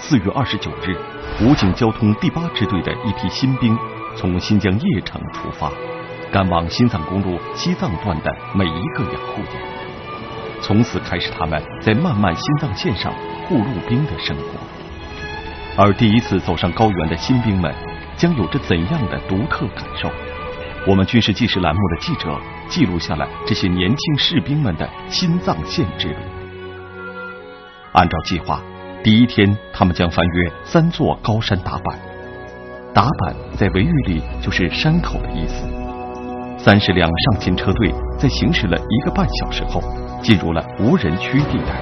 四月二十九日，武警交通第八支队的一批新兵从新疆叶城出发，赶往新藏公路西藏段的每一个养护点。从此开始，他们在漫漫新藏线上护路兵的生活。而第一次走上高原的新兵们，将有着怎样的独特感受？我们军事纪实栏目的记者记录下了这些年轻士兵们的新藏线之旅。按照计划，第一天他们将翻越三座高山达坂。达坂在维语里就是山口的意思。三十辆上勤车队在行驶了一个半小时后，进入了无人区地带。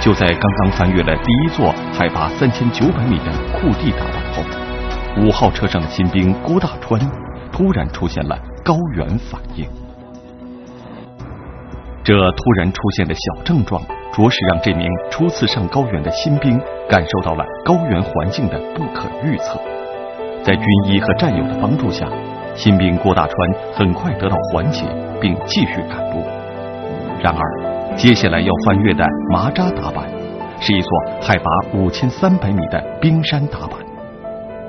就在刚刚翻越了第一座海拔三千九百米的库地达坂后，五号车上的新兵郭大川突然出现了高原反应。这突然出现的小症状，着实让这名初次上高原的新兵感受到了高原环境的不可预测。在军医和战友的帮助下，新兵郭大川很快得到缓解，并继续赶路。然而，接下来要翻越的麻扎达坂，是一座海拔五千三百米的冰山达坂，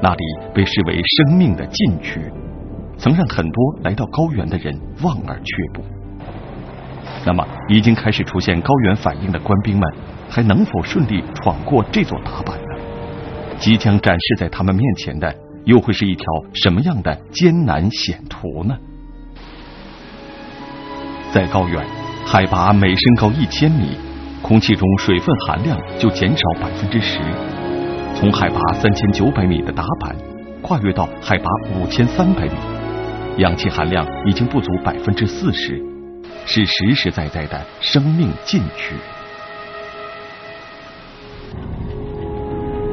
那里被视为生命的禁区，曾让很多来到高原的人望而却步。那么，已经开始出现高原反应的官兵们，还能否顺利闯过这座达坂呢？即将展示在他们面前的，又会是一条什么样的艰难险途呢？在高原，海拔每升高一千米，空气中水分含量就减少百分之十。从海拔三千九百米的达坂跨越到海拔五千三百米，氧气含量已经不足百分之四十。是实实在在的生命禁区。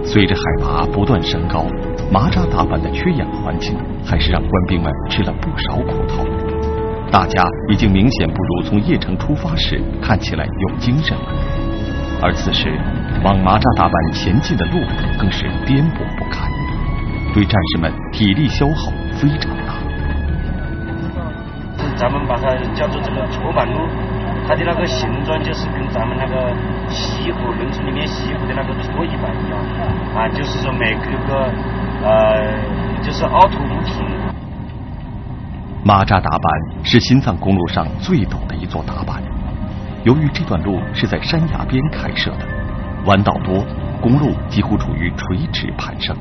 随着海拔不断升高，麻扎达坂的缺氧环境还是让官兵们吃了不少苦头。大家已经明显不如从叶城出发时看起来有精神了。而此时，往麻扎达坂前进的路更是颠簸不堪，对战士们体力消耗非常。咱们把它叫做这个搓板路，它的那个形状就是跟咱们那个西湖农村里面西湖的那个搓衣板一样，啊，就是说每个个呃，就是凹凸不平。马扎达板是新藏公路上最陡的一座达板，由于这段路是在山崖边开设的，弯道多，公路几乎处于垂直攀升。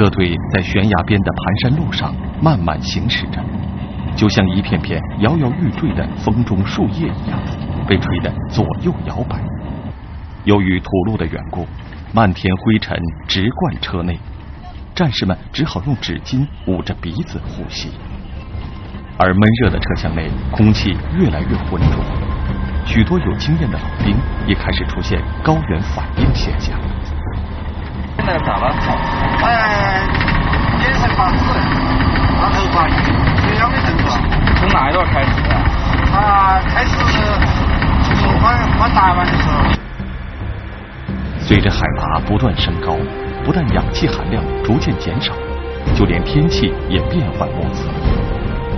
车队在悬崖边的盘山路上慢慢行驶着，就像一片片摇摇欲坠的风中树叶一样，被吹得左右摇摆。由于土路的缘故，漫天灰尘直灌车内，战士们只好用纸巾捂着鼻子呼吸。而闷热的车厢内，空气越来越浑浊，许多有经验的老兵也开始出现高原反应现象。现在咋了？哎，眼神发紫，他头发血氧的症状。从哪一段开始的？啊开始从翻翻大板的时候。随着海拔不断升高，不但氧气含量逐渐减少，就连天气也变幻莫测。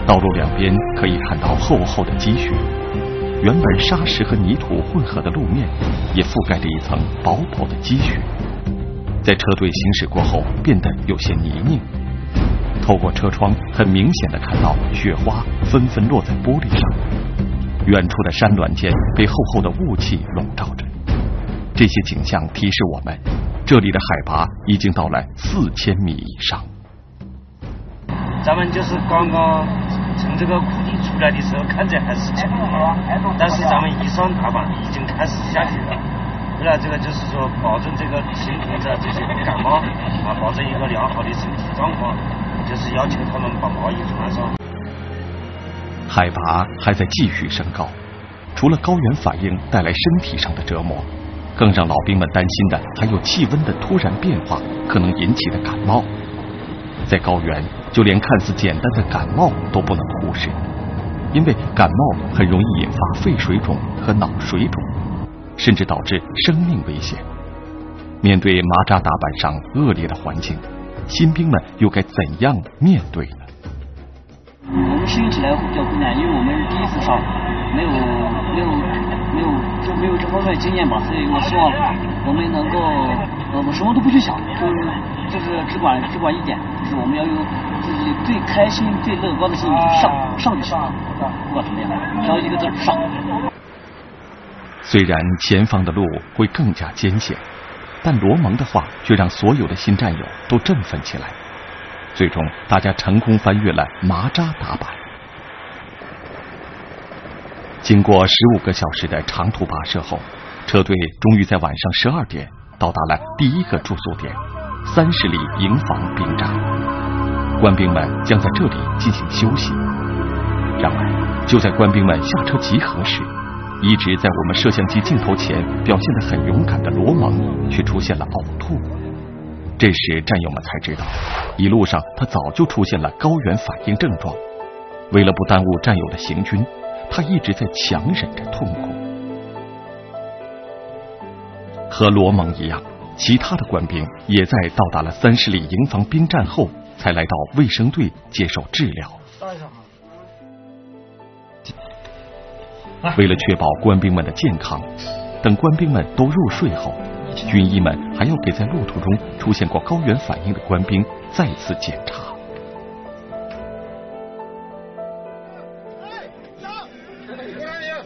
道路两边可以看到厚厚的积雪，原本沙石和泥土混合的路面，也覆盖着一层薄薄的积雪。在车队行驶过后，变得有些泥泞。透过车窗，很明显的看到雪花纷纷落在玻璃上。远处的山峦间被厚厚的雾气笼罩着。这些景象提示我们，这里的海拔已经到了四千米以上。咱们就是刚刚从这个谷地出来的时候，看着还是轻的，但是咱们一上大板，已经开始下雪了。为了这个，就是说保证这个辛苦者这些感冒啊，保证一个良好的身体状况，就是要求他们把毛衣穿上。海拔还在继续升高，除了高原反应带来身体上的折磨，更让老兵们担心的还有气温的突然变化可能引起的感冒。在高原，就连看似简单的感冒都不能忽视，因为感冒很容易引发肺水肿和脑水肿。甚至导致生命危险。面对麻扎达板上恶劣的环境，新兵们又该怎样面对呢？我们适应起来会比较困难，因为我们是第一次上，没有没有没有就没有这方面经验吧，所以我希望我们能够，我们什么都不去想，就是就是只管只管一点，就是我们要用自己最开心、最乐观的心情上上就行了，不管怎么样，只要一个字上。虽然前方的路会更加艰险，但罗蒙的话却让所有的新战友都振奋起来。最终，大家成功翻越了麻扎达坂。经过十五个小时的长途跋涉后，车队终于在晚上十二点到达了第一个住宿点——三十里营房兵站。官兵们将在这里进行休息。然而，就在官兵们下车集合时，一直在我们摄像机镜头前表现的很勇敢的罗蒙，却出现了呕吐。这时，战友们才知道，一路上他早就出现了高原反应症状。为了不耽误战友的行军，他一直在强忍着痛苦。和罗蒙一样，其他的官兵也在到达了三十里营房兵站后，才来到卫生队接受治疗。为了确保官兵们的健康，等官兵们都入睡后。军医们还要给在路途中出现过高原反应的官兵再次检查。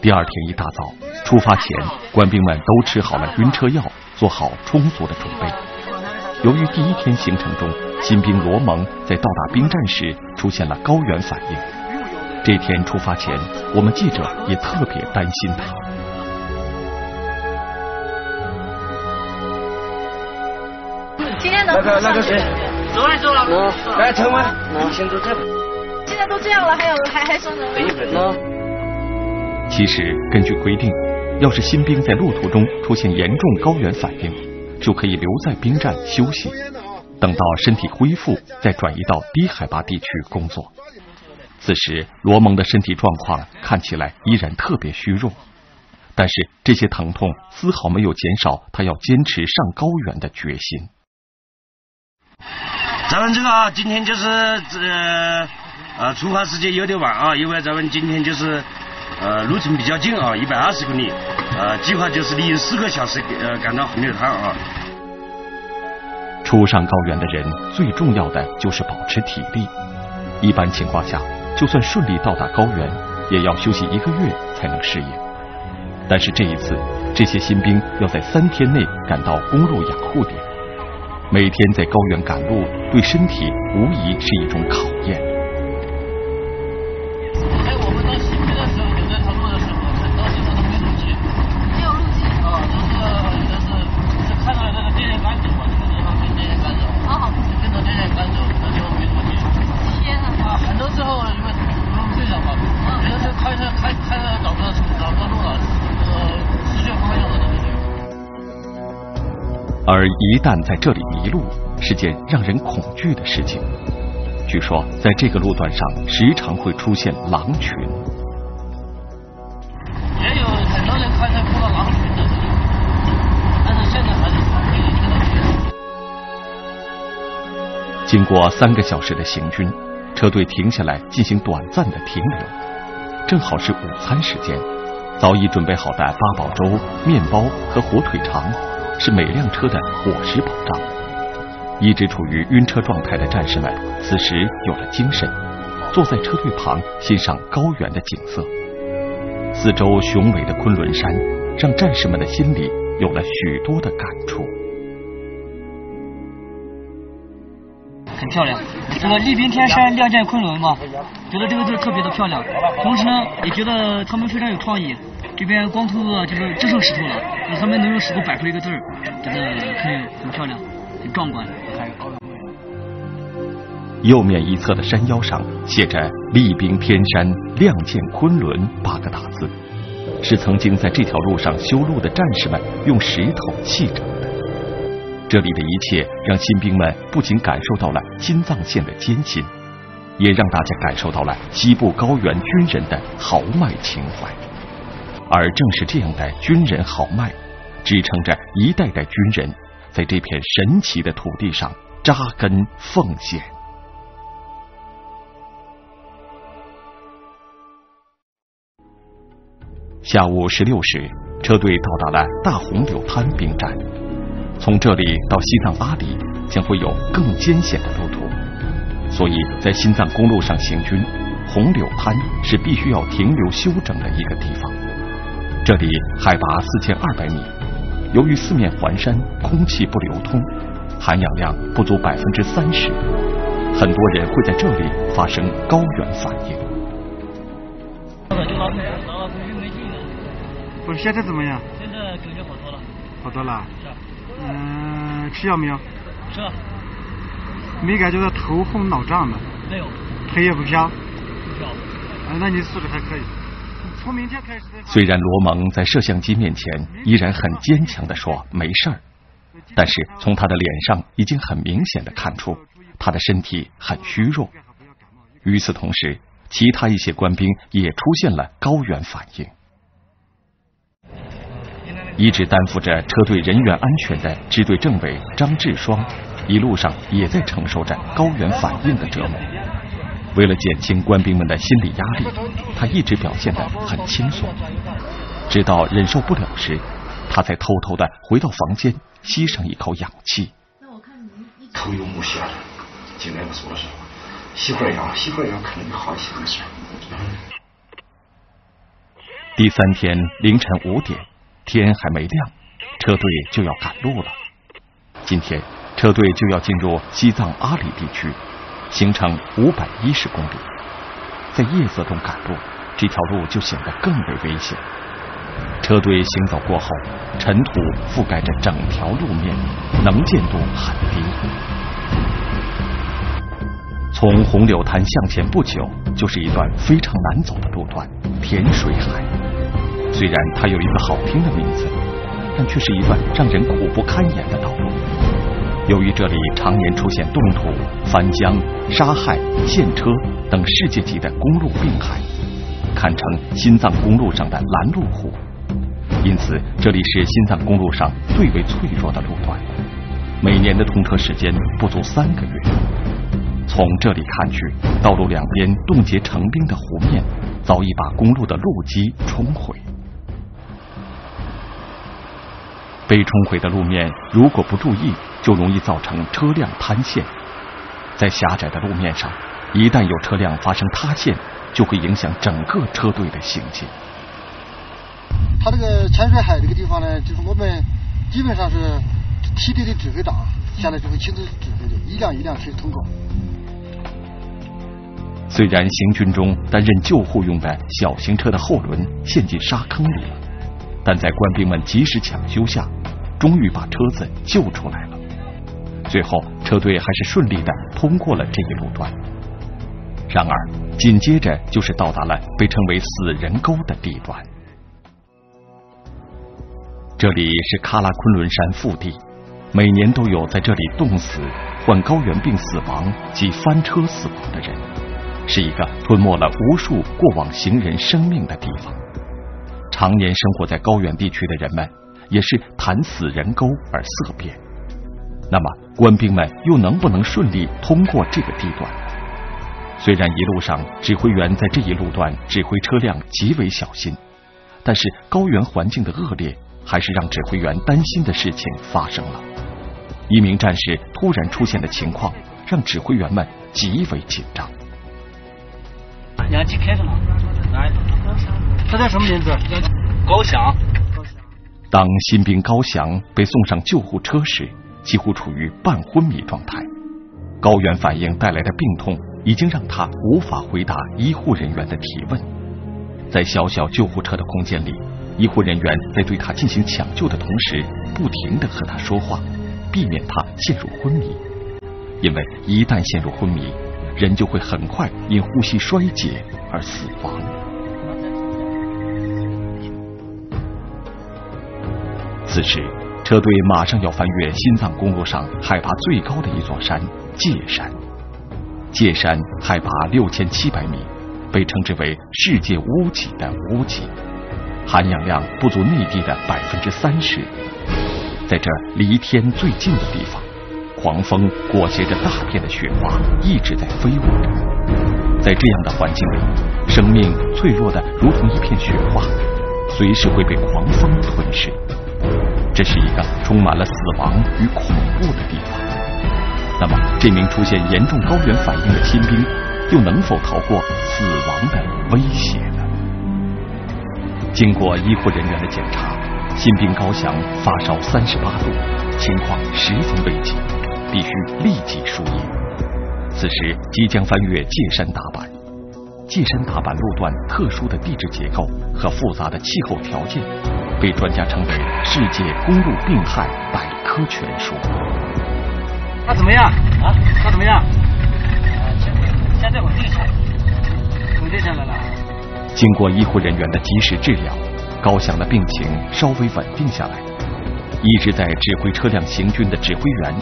第二天一大早，出发前，官兵们都吃好了晕车药，做好充足的准备。由于第一天行程中，新兵罗蒙在到达兵站时出现了高原反应，这天出发前，我们记者也特别担心他。今天能那个那个谁，走来走了，来陈文，先坐这吧。现在都这样了，还有还还说呢？其实根据规定，要是新兵在路途中出现严重高原反应，就可以留在兵站休息，等到身体恢复再转移到低海拔地区工作。此时罗蒙的身体状况看起来依然特别虚弱，但是这些疼痛丝毫没有减少他要坚持上高原的决心。咱们这个啊，今天就是呃呃出发时间有点晚啊，因为咱们今天就是呃路程比较近啊，一百二十公里，呃计划就是利用四个小时呃赶到红柳滩啊。初上高原的人最重要的就是保持体力，一般情况下，就算顺利到达高原，也要休息一个月才能适应。但是这一次，这些新兵要在三天内赶到公路养护点。每天在高原赶路，对身体无疑是一种考验。哎，我们到西边的时候，有在他路的时候，很多地方都没路基，没有路基啊，都是有的是是看到那个电线杆走嘛，这个地方跟电线杆走，好好，跟着电线杆走，那就没路基。天啊！啊，很多时候因为路睡着嘛，有的时候开车开开车找不到找不到路了，这个失去方向了。而一旦在这里迷路，是件让人恐惧的事情。据说，在这个路段上，时常会出现狼群。也有很多人开车碰到狼群的，经过三个小时的行军，车队停下来进行短暂的停留，正好是午餐时间。早已准备好的八宝粥、面包和火腿肠。是每辆车的伙食保障。一直处于晕车状态的战士们，此时有了精神，坐在车队旁欣赏高原的景色。四周雄伟的昆仑山，让战士们的心里有了许多的感触。很漂亮，这个“利宾天山，亮剑昆仑”嘛，觉得这个字特别的漂亮。同时呢，也觉得他们非常有创意。这边光秃秃就是只剩石头了，他们能用石头摆出一个字儿，觉得很很漂亮，很壮观。右面一侧的山腰上写着“厉兵天山，亮剑昆仑”八个大字，是曾经在这条路上修路的战士们用石头砌成的。这里的一切让新兵们不仅感受到了新藏线的艰辛，也让大家感受到了西部高原军人的豪迈情怀。而正是这样的军人豪迈支撑着一代代军人在这片神奇的土地上扎根奉献。下午十六时车队到达了大红柳滩兵站从这里到西藏阿里将会有更艰险的路途。所以在新藏公路上行军红柳滩是必须要停留休整的一个地方。这里海拔四千二百米，由于四面环山，空气不流通，含氧量不足百分之三十，很多人会在这里发生高原反应。不是现在怎么样？现在感觉好多了。好多了。是。嗯，吃药没有？吃了。没感觉到头昏脑胀的？没有。腿也不飘？不飘。啊，那你素质还可以。虽然罗蒙在摄像机面前依然很坚强的说没事儿，但是从他的脸上已经很明显的看出他的身体很虚弱。与此同时，其他一些官兵也出现了高原反应。一直担负着车队人员安全的支队政委张志双，一路上也在承受着高原反应的折磨。为了减轻官兵们的心理压力，他一直表现得很轻松。直到忍受不了时，他才偷偷的回到房间，吸上一口氧气。头有木屑，进来我说的是，吸会氧，吸会氧可能就好一些没事。第三天凌晨五点。天还没亮，车队就要赶路了。今天车队就要进入西藏阿里地区，行程五百一十公里。在夜色中赶路，这条路就显得更为危险。车队行走过后，尘土覆盖着整条路面，能见度很低。从红柳滩向前不久，就是一段非常难走的路段——甜水海。虽然它有一个好听的名字，但却是一段让人苦不堪言的道路。由于这里常年出现冻土、翻江、杀害、陷车等世界级的公路病害，堪称新藏公路上的拦路虎，因此这里是新藏公路上最为脆弱的路段。每年的通车时间不足三个月。从这里看去，道路两边冻结成冰的湖面，早已把公路的路基冲毁。被冲毁的路面，如果不注意，就容易造成车辆塌陷。在狭窄的路面上，一旦有车辆发生塌陷，就会影响整个车队的行进。他这个潜水海这个地方呢，就是我们基本上是梯队的指挥长下来就会亲自指挥的，一辆一辆去通过。虽然行军中担任救护用的小型车的后轮陷进沙坑里了。但在官兵们及时抢修下，终于把车子救出来了。最后，车队还是顺利的通过了这一路段。然而，紧接着就是到达了被称为“死人沟”的地段。这里是喀拉昆仑山腹地，每年都有在这里冻死、患高原病死亡及翻车死亡的人，是一个吞没了无数过往行人生命的地方。常年生活在高原地区的人们，也是谈死人沟而色变。那么，官兵们又能不能顺利通过这个地段？虽然一路上指挥员在这一路段指挥车辆极为小心，但是高原环境的恶劣，还是让指挥员担心的事情发生了。一名战士突然出现的情况，让指挥员们极为紧张。氧气开着呢，来。他叫什么名字？高翔。当新兵高翔被送上救护车时，几乎处于半昏迷状态。高原反应带来的病痛已经让他无法回答医护人员的提问。在小小救护车的空间里，医护人员在对他进行抢救的同时，不停的和他说话，避免他陷入昏迷。因为一旦陷入昏迷，人就会很快因呼吸衰竭而死亡。此时，车队马上要翻越新藏公路上海拔最高的一座山——界山。界山海拔六千七百米，被称之为世界屋脊的屋脊，含氧量不足内地的百分之三十。在这离天最近的地方，狂风裹挟着大片的雪花一直在飞舞着。在这样的环境里，生命脆弱的如同一片雪花。随时会被狂风吞噬。这是一个充满了死亡与恐怖的地方。那么，这名出现严重高原反应的新兵，又能否逃过死亡的威胁呢？经过医护人员的检查，新兵高翔发烧三十八度，情况十分危急，必须立即输液。此时即将翻越界山达坂。界山大坂路段特殊的地质结构和复杂的气候条件，被专家称为“世界公路病害百科全书”。他怎么样？啊？他怎么样？现在稳定下来，稳定下来了。经过医护人员的及时治疗，高翔的病情稍微稳定下来。一直在指挥车辆行军的指挥员，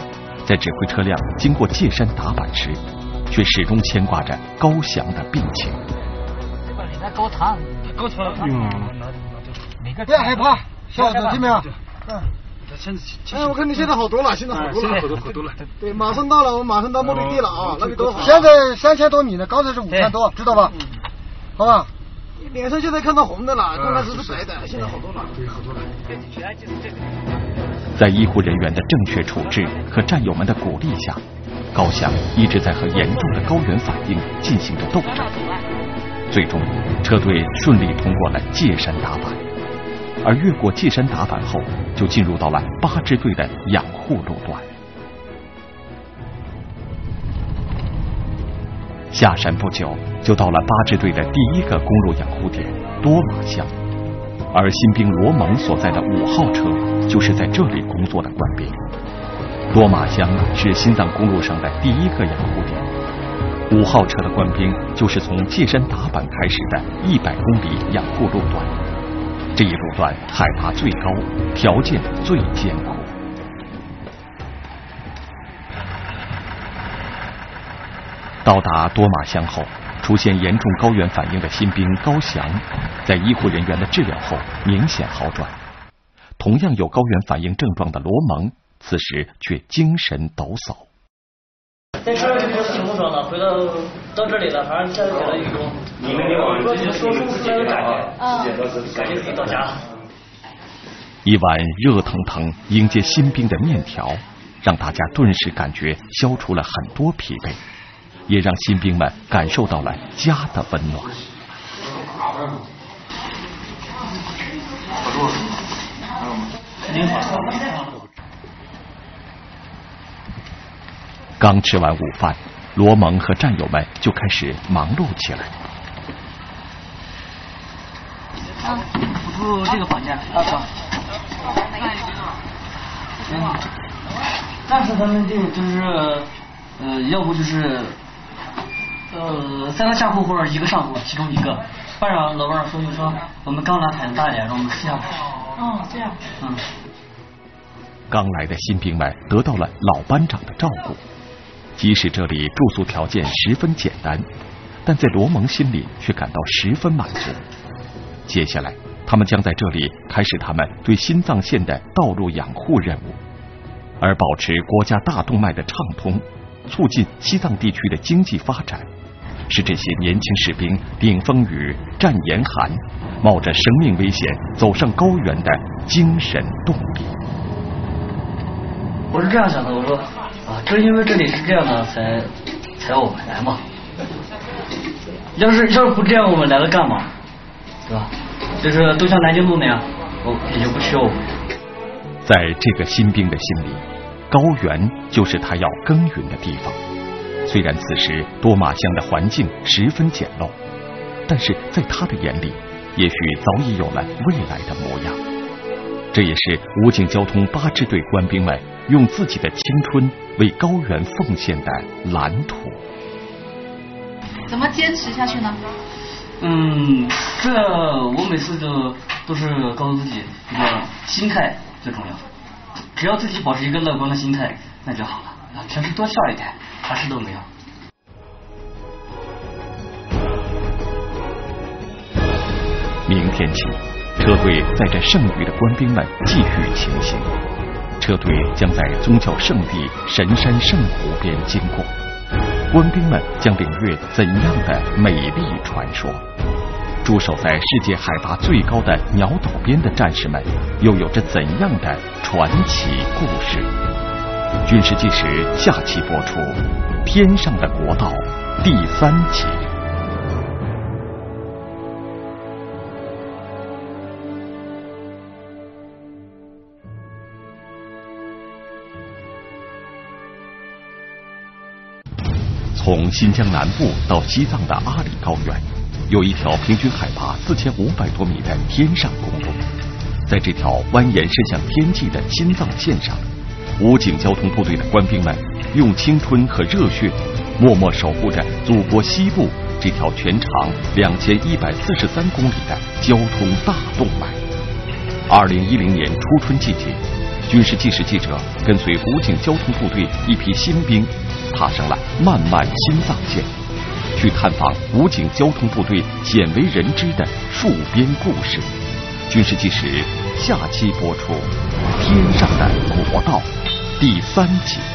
在指挥车辆经过界山打板时。却始终牵挂着高翔的病情。高糖，高糖，不要害怕，小伙子，听没有？嗯。哎，我看你现在好多了，现在好多了，好多好多了。对，马上到了，我们马上到目的地了啊，那里多好。现在三千多米呢，刚才是五千多，知道吧？好吧。脸上现在看到红的了，刚开始是白的，现在好多了。对，好多了。在医护人员的正确处置和战友们的鼓励下。高翔一直在和严重的高原反应进行着斗争，最终车队顺利通过了界山达坂，而越过界山达坂后，就进入到了八支队的养护路段。下山不久，就到了八支队的第一个公路养护点多马乡，而新兵罗蒙所在的五号车就是在这里工作的官兵。多马乡是新藏公路上的第一个养护点，五号车的官兵就是从界山达坂开始的一百公里养护路段。这一路段海拔最高，条件最艰苦。到达多马乡后，出现严重高原反应的新兵高翔，在医护人员的治疗后明显好转。同样有高原反应症状的罗蒙。此时却精神抖擞。在车上就不是挺不爽的，回到到这里了，反正现在觉得有种，你们给我们说说说不出来的感觉，感觉自己到家了。一碗热腾腾迎接新兵的面条，让大家顿时感觉消除了很多疲惫，也让新兵们感受到了家的温暖。您好。刚吃完午饭，罗蒙和战友们就开始忙碌起来。啊，住这个房间，啊走。嗯，但是他们就就是，呃，要不就是，呃，三个下铺或者一个上铺，其中一个。班长老班长说就说，我们刚来太阳大点，让我们试下铺。哦，这样。嗯。刚来的新兵们得到了老班长的照顾。即使这里住宿条件十分简单，但在罗蒙心里却感到十分满足。接下来，他们将在这里开始他们对新藏线的道路养护任务，而保持国家大动脉的畅通，促进西藏地区的经济发展，是这些年轻士兵顶风雨、战严寒、冒着生命危险走上高原的精神动力。我是这样想的，我说。正因为这里是这样的，才才我们来嘛。要是要是不这样，我们来了干嘛？对吧？就是都像南京路那样，我，也就不需要我们。在这个新兵的心里，高原就是他要耕耘的地方。虽然此时多玛乡的环境十分简陋，但是在他的眼里，也许早已有了未来的模样。这也是武警交通八支队官兵们。用自己的青春为高原奉献的蓝图，怎么坚持下去呢？嗯，这我每次都都是告诉自己，一个心态最重要。只要自己保持一个乐观的心态，那就好了。平时多笑一点，啥事都没有。明天起，车队载着剩余的官兵们继续前行。车队将在宗教圣地神山圣湖边经过，官兵们将领略怎样的美丽传说？驻守在世界海拔最高的鸟岛边的战士们，又有着怎样的传奇故事？军事纪实下期播出，《天上的国道》第三集。从新疆南部到西藏的阿里高原，有一条平均海拔四千五百多米的天上公路。在这条蜿蜒伸向天际的新藏线上，武警交通部队的官兵们用青春和热血，默默守护着祖国西部这条全长两千一百四十三公里的交通大动脉。二零一零年初春季节，军事纪实记者跟随武警交通部队一批新兵。踏上了漫漫新藏线，去探访武警交通部队鲜为人知的戍边故事。军事纪实下期播出《天上的国道》第三集。